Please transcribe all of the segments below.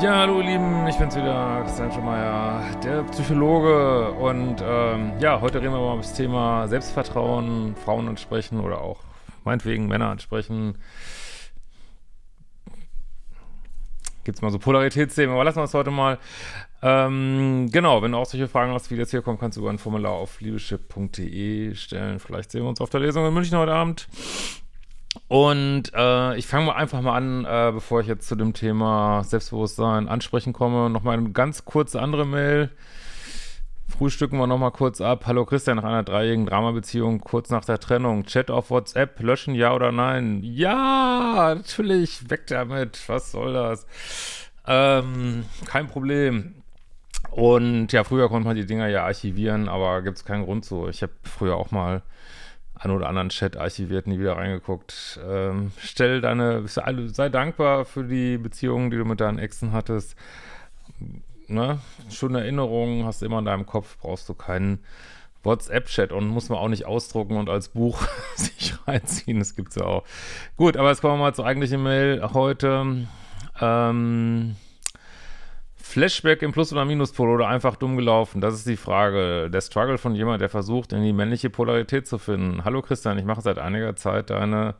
Ja, hallo ihr Lieben, ich bin's wieder, Christian Schemeier, der Psychologe und ähm, ja, heute reden wir mal über das Thema Selbstvertrauen, Frauen ansprechen oder auch meinetwegen Männer ansprechen. Gibt's mal so Polaritätsthemen, aber lassen wir es heute mal. Ähm, genau, wenn du auch solche Fragen hast, wie das hier kommt, kannst du über ein Formular auf liebeschip.de stellen. Vielleicht sehen wir uns auf der Lesung in München heute Abend. Und äh, ich fange mal einfach mal an, äh, bevor ich jetzt zu dem Thema Selbstbewusstsein ansprechen komme, nochmal eine ganz kurze andere Mail. Frühstücken wir nochmal kurz ab. Hallo Christian, nach einer dreijährigen Dramabeziehung, kurz nach der Trennung. Chat auf WhatsApp, löschen ja oder nein? Ja, natürlich, weg damit. Was soll das? Ähm, kein Problem. Und ja, früher konnte man die Dinger ja archivieren, aber gibt es keinen Grund so. Ich habe früher auch mal einen oder anderen Chat archiviert, nie wieder reingeguckt. Ähm, stell deine, sei dankbar für die Beziehungen, die du mit deinen Exen hattest. Ne? Schöne Erinnerungen hast du immer in deinem Kopf, brauchst du keinen WhatsApp-Chat und muss man auch nicht ausdrucken und als Buch sich reinziehen. Das gibt's ja auch. Gut, aber jetzt kommen wir mal zur eigentlichen Mail heute. Ähm, Flashback im Plus- oder Minuspol oder einfach dumm gelaufen? Das ist die Frage. Der Struggle von jemand, der versucht, in die männliche Polarität zu finden. Hallo Christian, ich mache seit einiger Zeit deine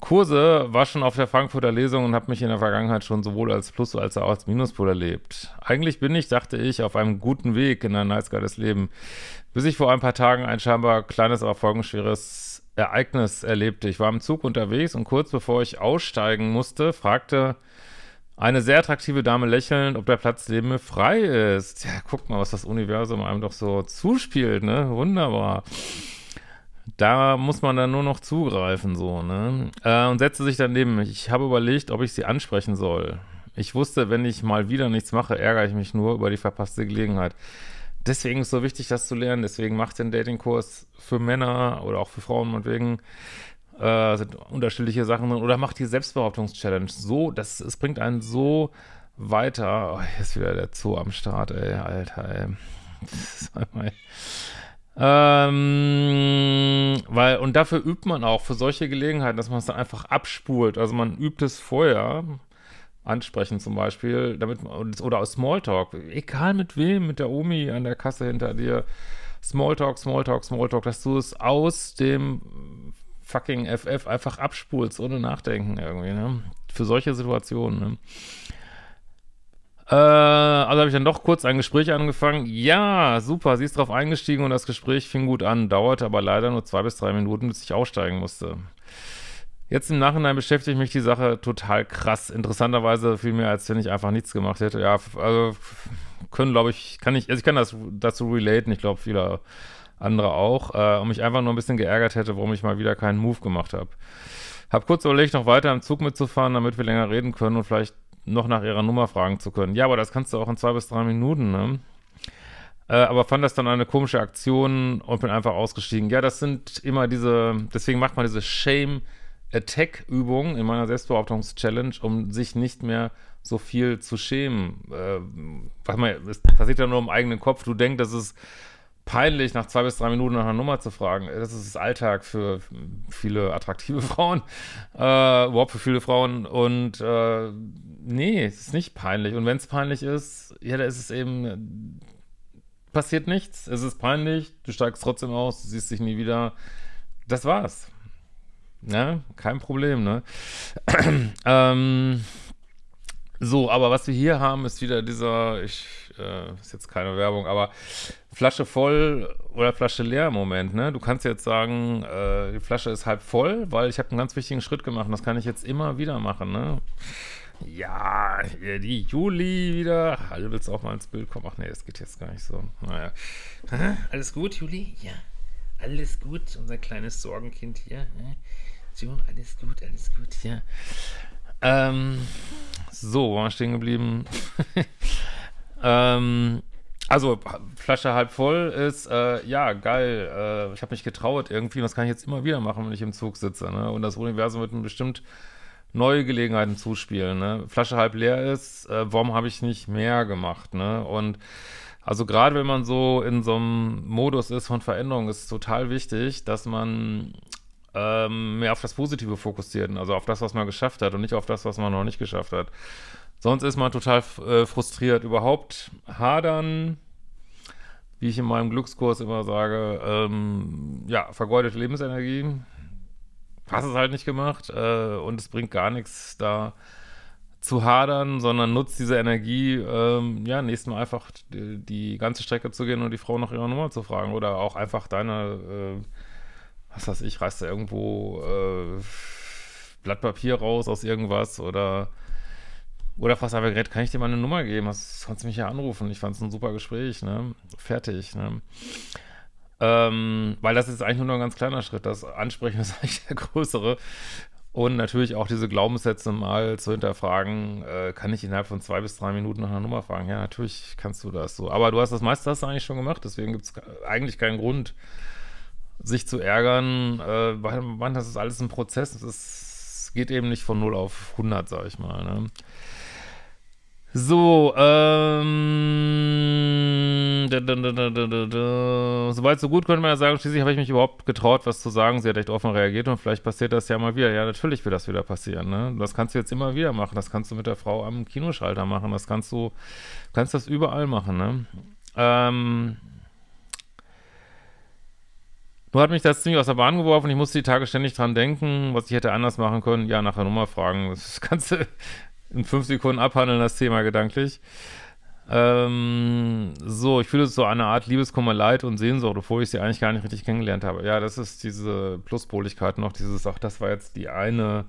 Kurse, war schon auf der Frankfurter Lesung und habe mich in der Vergangenheit schon sowohl als Plus- als auch als Minuspol erlebt. Eigentlich bin ich, dachte ich, auf einem guten Weg in ein nice geiles Leben, bis ich vor ein paar Tagen ein scheinbar kleines, aber folgenschweres Ereignis erlebte. Ich war im Zug unterwegs und kurz bevor ich aussteigen musste, fragte eine sehr attraktive Dame lächelnd, ob der Platz neben mir frei ist. Ja, guck mal, was das Universum einem doch so zuspielt, ne? Wunderbar. Da muss man dann nur noch zugreifen, so, ne? Äh, und setzte sich dann neben mich. Ich habe überlegt, ob ich sie ansprechen soll. Ich wusste, wenn ich mal wieder nichts mache, ärgere ich mich nur über die verpasste Gelegenheit. Deswegen ist es so wichtig, das zu lernen. Deswegen macht den Datingkurs für Männer oder auch für Frauen meinetwegen äh, sind unterschiedliche Sachen drin. Oder macht die Selbstbehauptungs-Challenge so, das, es bringt einen so weiter. Oh, hier ist wieder der Zoo am Start, ey, Alter, ey. Ähm, weil, und dafür übt man auch für solche Gelegenheiten, dass man es dann einfach abspult. Also man übt es vorher, ansprechen zum Beispiel, damit oder aus Smalltalk, egal mit wem, mit der Omi an der Kasse hinter dir, Smalltalk, Smalltalk, Smalltalk, dass du es aus dem fucking FF einfach abspulst, ohne nachdenken irgendwie, ne? Für solche Situationen, ne? Äh, also habe ich dann doch kurz ein Gespräch angefangen. Ja, super, sie ist drauf eingestiegen und das Gespräch fing gut an, dauerte aber leider nur zwei bis drei Minuten, bis ich aussteigen musste. Jetzt im Nachhinein beschäftigt mich die Sache total krass. Interessanterweise viel mehr, als wenn ich einfach nichts gemacht hätte. Ja, also können, glaube ich, kann ich, also ich kann das dazu relaten. Ich glaube, viele andere auch, äh, und mich einfach nur ein bisschen geärgert hätte, warum ich mal wieder keinen Move gemacht habe. Hab kurz überlegt, noch weiter im Zug mitzufahren, damit wir länger reden können und vielleicht noch nach ihrer Nummer fragen zu können. Ja, aber das kannst du auch in zwei bis drei Minuten, ne? Äh, aber fand das dann eine komische Aktion und bin einfach ausgestiegen. Ja, das sind immer diese, deswegen macht man diese Shame Attack Übung in meiner Selbstbehauptungs-Challenge, um sich nicht mehr so viel zu schämen. Äh, was man, es passiert ja nur im eigenen Kopf. Du denkst, das ist peinlich, nach zwei bis drei Minuten nach einer Nummer zu fragen. Das ist das Alltag für viele attraktive Frauen, äh, überhaupt für viele Frauen. Und äh, nee, es ist nicht peinlich. Und wenn es peinlich ist, ja, da ist es eben, passiert nichts. Es ist peinlich, du steigst trotzdem aus, du siehst dich nie wieder. Das war's. Ja, kein Problem, ne? ähm, so, aber was wir hier haben, ist wieder dieser, ich, äh, ist jetzt keine Werbung, aber Flasche voll oder Flasche leer im Moment, ne? Du kannst jetzt sagen, äh, die Flasche ist halb voll, weil ich habe einen ganz wichtigen Schritt gemacht und das kann ich jetzt immer wieder machen, ne? Ja, hier die Juli wieder. Hallo, willst auch mal ins Bild kommen? Ach nee, das geht jetzt gar nicht so. Naja. Aha, alles gut, Juli? Ja. Alles gut, unser kleines Sorgenkind hier. Ne? So, alles gut, alles gut, ja. Ähm, so, wo waren wir stehen geblieben? ähm, also, Flasche halb voll ist, äh, ja, geil. Äh, ich habe mich getraut irgendwie und das kann ich jetzt immer wieder machen, wenn ich im Zug sitze. Ne? Und das Universum wird mir bestimmt neue Gelegenheiten zuspielen. Ne? Flasche halb leer ist, äh, warum habe ich nicht mehr gemacht? Ne? Und also gerade wenn man so in so einem Modus ist von Veränderung, ist es total wichtig, dass man ähm, mehr auf das Positive fokussiert, also auf das, was man geschafft hat und nicht auf das, was man noch nicht geschafft hat. Sonst ist man total äh, frustriert. Überhaupt hadern, wie ich in meinem Glückskurs immer sage, ähm, ja, vergeudete Lebensenergie. Hast es halt nicht gemacht äh, und es bringt gar nichts da zu hadern, sondern nutzt diese Energie, ähm, ja, nächstes Mal einfach die, die, ganze Strecke zu gehen und die Frau nach ihrer Nummer zu fragen oder auch einfach deine, äh, was weiß ich, reißt da irgendwo äh, Blatt Papier raus aus irgendwas oder oder fragst einfach, Gerät, kann ich dir mal eine Nummer geben? Das kannst du mich ja anrufen. Ich fand es ein super Gespräch, ne? Fertig, ne? Ähm, weil das ist eigentlich nur noch ein ganz kleiner Schritt. Das Ansprechen ist eigentlich der größere. Und natürlich auch diese Glaubenssätze mal zu hinterfragen, äh, kann ich innerhalb von zwei bis drei Minuten nach einer Nummer fragen? Ja, natürlich kannst du das so. Aber du hast das meiste hast du eigentlich schon gemacht, deswegen gibt es eigentlich keinen Grund, sich zu ärgern, äh, man, das ist alles ein Prozess. Es geht eben nicht von 0 auf 100, sag ich mal. Ne? So, ähm, da, da, soweit so gut könnte man ja sagen, schließlich habe ich mich überhaupt getraut, was zu sagen. Sie hat echt offen reagiert und vielleicht passiert das ja mal wieder. Ja, natürlich wird das wieder passieren, ne? Das kannst du jetzt immer wieder machen. Das kannst du mit der Frau am Kinoschalter machen. Das kannst du, kannst das überall machen, ne? Ähm, nur hat mich das ziemlich aus der Bahn geworfen. Ich musste die Tage ständig dran denken, was ich hätte anders machen können. Ja, nach der Nummer fragen. Das du, in fünf Sekunden abhandeln, das Thema gedanklich. Ähm, so, ich fühle so eine Art Liebeskummer, Leid und Sehnsucht, obwohl ich sie eigentlich gar nicht richtig kennengelernt habe. Ja, das ist diese Pluspoligkeit noch, dieses, ach, das war jetzt die eine.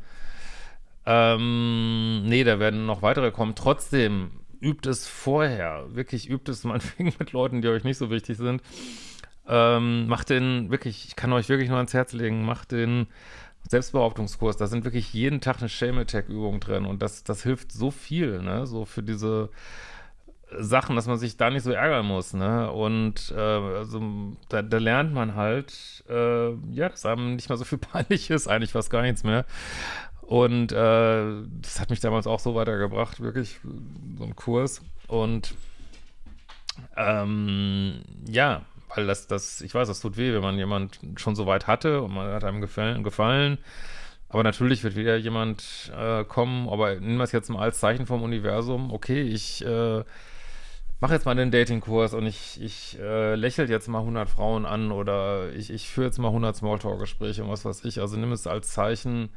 Ähm, nee, da werden noch weitere kommen. Trotzdem, übt es vorher. Wirklich übt es meinetwegen mit Leuten, die euch nicht so wichtig sind. Ähm, macht den wirklich, ich kann euch wirklich nur ans Herz legen, macht den Selbstbehauptungskurs, da sind wirklich jeden Tag eine Shame-Attack-Übung drin und das, das hilft so viel, ne, so für diese Sachen, dass man sich da nicht so ärgern muss, ne, und äh, also, da, da lernt man halt, äh, ja, dass einem nicht mehr so viel peinlich ist, eigentlich fast gar nichts mehr. Und äh, das hat mich damals auch so weitergebracht, wirklich, so ein Kurs. Und ähm, ja, weil das, das, ich weiß, das tut weh, wenn man jemand schon so weit hatte und man hat einem gefallen, gefallen. Aber natürlich wird wieder jemand äh, kommen, aber nehmen wir es jetzt mal als Zeichen vom Universum. Okay, ich äh, mache jetzt mal den Datingkurs und ich, ich äh, lächel jetzt mal 100 Frauen an oder ich, ich führe jetzt mal 100 Smalltalk-Gespräche und was weiß ich. Also nimm es als Zeichen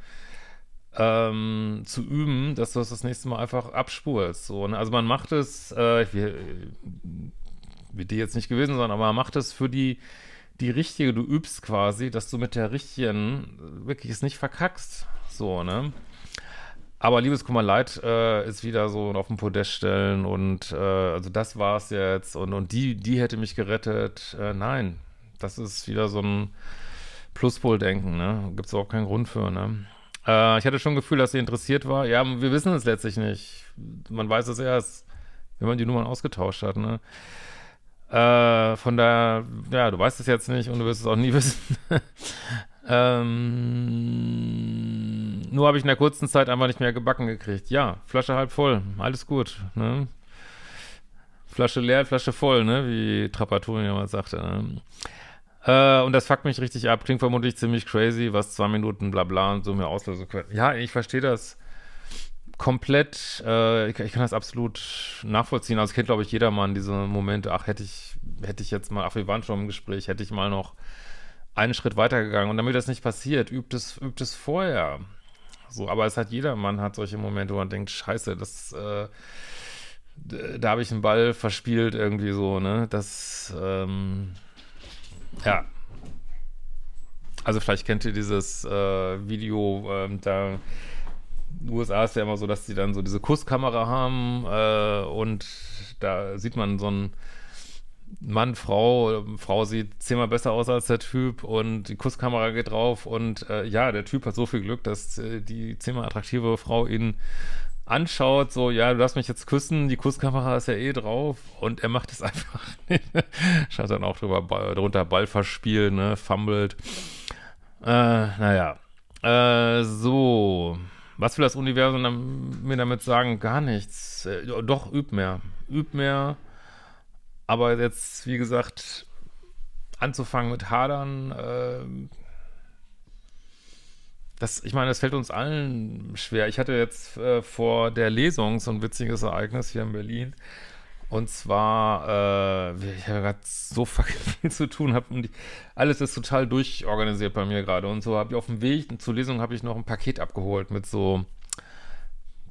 ähm, zu üben, dass du es das nächste Mal einfach abspulst. So, ne? Also man macht es, äh, wir, wird die jetzt nicht gewesen sein, aber macht es für die, die richtige, du übst quasi, dass du mit der richtigen wirklich es nicht verkackst. So, ne? Aber Liebeskummer Leid äh, ist wieder so auf dem Podest stellen und äh, also das war's jetzt und, und die, die hätte mich gerettet. Äh, nein, das ist wieder so ein Pluspol-Denken, ne? Gibt's auch keinen Grund für, ne? Äh, ich hatte schon ein Gefühl, dass sie interessiert war. Ja, wir wissen es letztlich nicht. Man weiß es erst, wenn man die Nummern ausgetauscht hat, ne? Äh, von daher, ja, du weißt es jetzt nicht und du wirst es auch nie wissen. ähm, nur habe ich in der kurzen Zeit einfach nicht mehr gebacken gekriegt. Ja, Flasche halb voll, alles gut. Ne? Flasche leer, Flasche voll, ne? wie Trapattoni damals sagte. Ne? Äh, und das fuckt mich richtig ab. Klingt vermutlich ziemlich crazy, was zwei Minuten bla bla und so mir auslösen können. Ja, ich verstehe das komplett, äh, ich, ich, kann das absolut nachvollziehen. Also kennt, glaube ich, jedermann diese Momente, ach, hätte ich, hätte ich jetzt mal, ach, wir waren schon im Gespräch, hätte ich mal noch einen Schritt weitergegangen. Und damit das nicht passiert, übt es, übt es vorher. So, aber es hat jedermann hat solche Momente, wo man denkt, scheiße, das, äh, da habe ich einen Ball verspielt irgendwie so, ne? Das, ähm, ja. Also vielleicht kennt ihr dieses äh, Video, ähm, da USA ist ja immer so, dass sie dann so diese Kusskamera haben äh, und da sieht man so einen Mann, Frau, Frau sieht zehnmal besser aus als der Typ und die Kusskamera geht drauf und äh, ja, der Typ hat so viel Glück, dass äh, die zehnmal attraktive Frau ihn anschaut, so, ja, du darfst mich jetzt küssen, die Kusskamera ist ja eh drauf und er macht es einfach nicht. Schaut dann auch drüber, drunter Ball verspielen, ne, fummelt. Äh, naja. Äh, so. Was will das Universum mir damit sagen? Gar nichts. Äh, doch, üb mehr. Üb mehr. Aber jetzt, wie gesagt, anzufangen mit Hadern, äh, das, ich meine, das fällt uns allen schwer. Ich hatte jetzt äh, vor der Lesung so ein witziges Ereignis hier in Berlin. Und zwar, äh, ich habe gerade so viel zu tun, hab, und alles ist total durchorganisiert bei mir gerade. Und so habe ich auf dem Weg zur Lesung habe ich noch ein Paket abgeholt mit so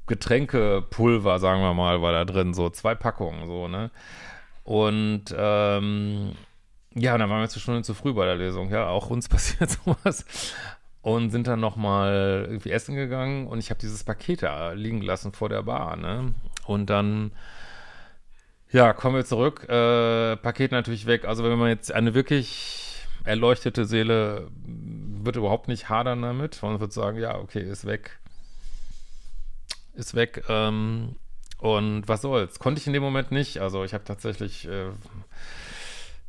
Getränkepulver, sagen wir mal, war da drin, so zwei Packungen, so, ne? Und ähm, ja, dann waren wir zu Stunden zu früh bei der Lesung, ja, auch uns passiert sowas. Und sind dann nochmal irgendwie essen gegangen und ich habe dieses Paket da liegen lassen vor der Bar, ne? Und dann, ja, kommen wir zurück, äh, Paket natürlich weg. Also wenn man jetzt eine wirklich erleuchtete Seele wird überhaupt nicht hadern damit. Man wird sagen, ja, okay, ist weg. Ist weg. Ähm, und was soll's? Konnte ich in dem Moment nicht. Also ich habe tatsächlich äh,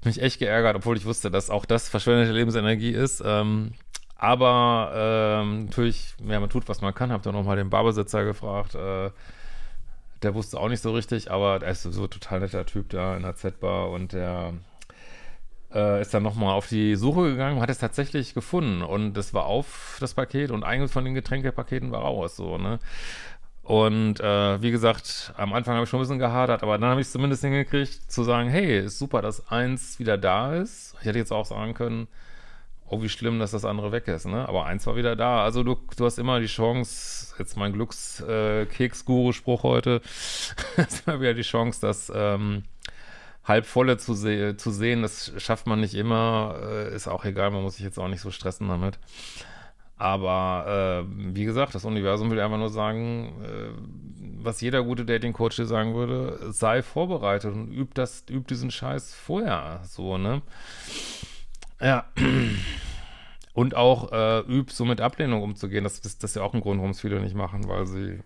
mich echt geärgert, obwohl ich wusste, dass auch das verschwendete Lebensenergie ist. Ähm, aber ähm, natürlich, ja, man tut, was man kann. Hab dann nochmal den Barbesitzer gefragt. Äh, der wusste auch nicht so richtig, aber er ist so ein total netter Typ da in der Z-Bar und der äh, ist dann nochmal auf die Suche gegangen, hat es tatsächlich gefunden und das war auf das Paket und eines von den Getränkepaketen war raus, so, ne? Und äh, wie gesagt, am Anfang habe ich schon ein bisschen gehadert, aber dann habe ich es zumindest hingekriegt, zu sagen, hey, ist super, dass eins wieder da ist. Ich hätte jetzt auch sagen können, oh, wie schlimm, dass das andere weg ist, ne? Aber eins war wieder da. Also du, du hast immer die Chance, jetzt mein Glückskeks-Guru-Spruch heute, hast immer wieder die Chance, das ähm, halbvolle zu, se zu sehen. Das schafft man nicht immer, äh, ist auch egal, man muss sich jetzt auch nicht so stressen damit. Aber äh, wie gesagt, das Universum will einfach nur sagen, äh, was jeder gute Dating-Coach dir sagen würde, sei vorbereitet und üb das, üb diesen Scheiß vorher. So, ne? Ja. Und auch äh, üb, so mit Ablehnung umzugehen. Das, das, das ist ja auch ein Grund, warum es viele nicht machen, weil sie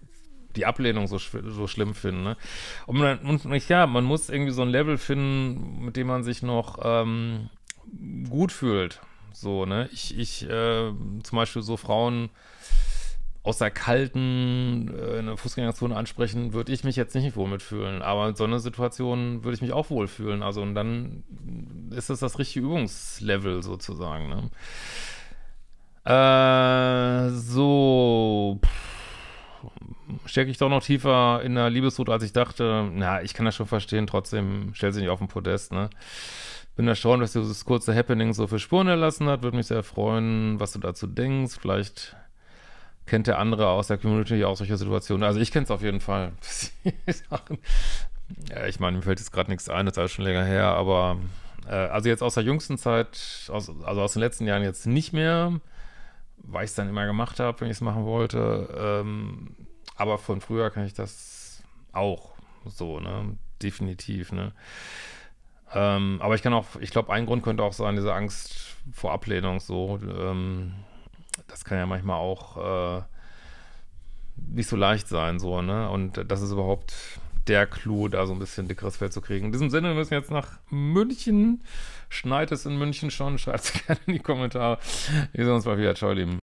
die Ablehnung so, so schlimm finden. Ne? Und, man, und ja, man muss irgendwie so ein Level finden, mit dem man sich noch ähm, gut fühlt. So, ne? Ich, ich, äh, zum Beispiel so Frauen aus der kalten äh, eine Fußgängerzone ansprechen, würde ich mich jetzt nicht wohl mitfühlen. Aber in so einer Situation würde ich mich auch wohlfühlen. Also und dann ist das das richtige Übungslevel sozusagen. Ne? Äh, so stecke ich doch noch tiefer in der Liebesrut, als ich dachte. Na, ich kann das schon verstehen. Trotzdem stellt sich nicht auf den Podest. Ne? Bin erstaunt, dass dieses kurze Happening so viel Spuren erlassen hat. Würde mich sehr freuen, was du dazu denkst. Vielleicht kennt der andere aus der Community auch solche Situationen. Also ich kenne es auf jeden Fall. ja, ich meine, mir fällt jetzt gerade nichts ein, das ist alles schon länger her, aber äh, also jetzt aus der jüngsten Zeit, aus, also aus den letzten Jahren jetzt nicht mehr, weil ich es dann immer gemacht habe, wenn ich es machen wollte. Ähm, aber von früher kann ich das auch so, ne? Definitiv, ne? Ähm, aber ich kann auch, ich glaube, ein Grund könnte auch sein, diese Angst vor Ablehnung, so, ähm, das kann ja manchmal auch äh, nicht so leicht sein, so, ne? Und das ist überhaupt der Clou, da so ein bisschen dickeres Feld zu kriegen. In diesem Sinne, wir müssen jetzt nach München. Schneit es in München schon? Schreibt es gerne in die Kommentare. Wir sehen uns mal wieder. Ciao, Lieben.